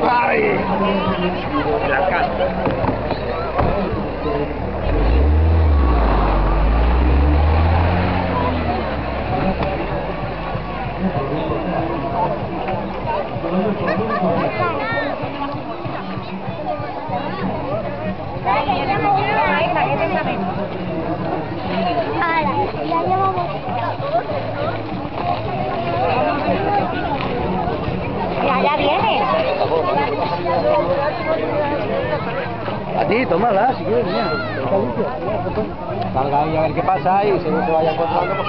Bari! Belakang. Ya llevamos. Ya, ya viene. A ti, tómala, si quieres, mira. Salga ahí a ver qué pasa y según se vaya encontrando, pues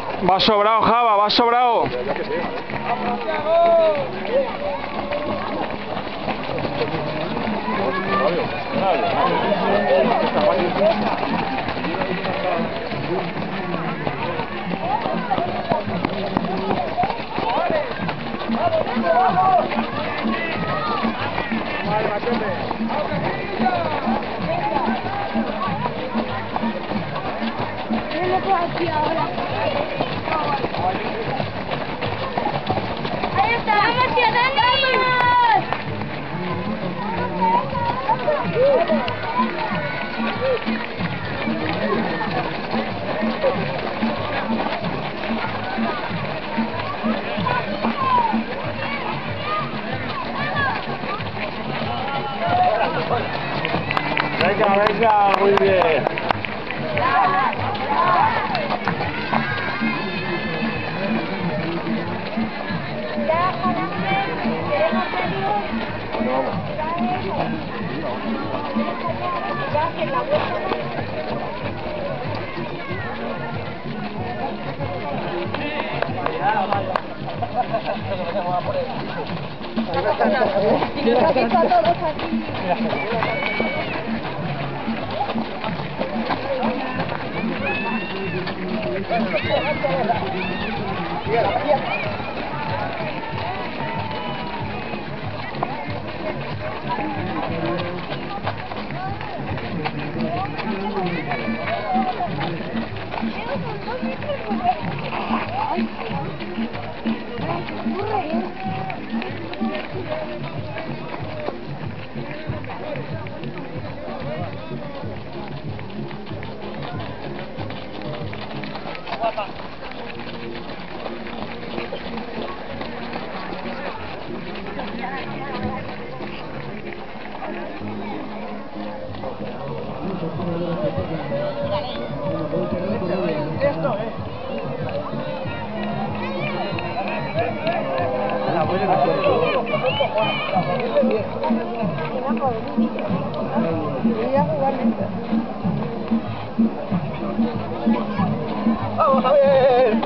Va sobrado, Java, va sobrado. Legal, legal, muy bien. Ya, queremos Ya la vuelta. ¡Vamos, Javier!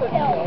Tenía un año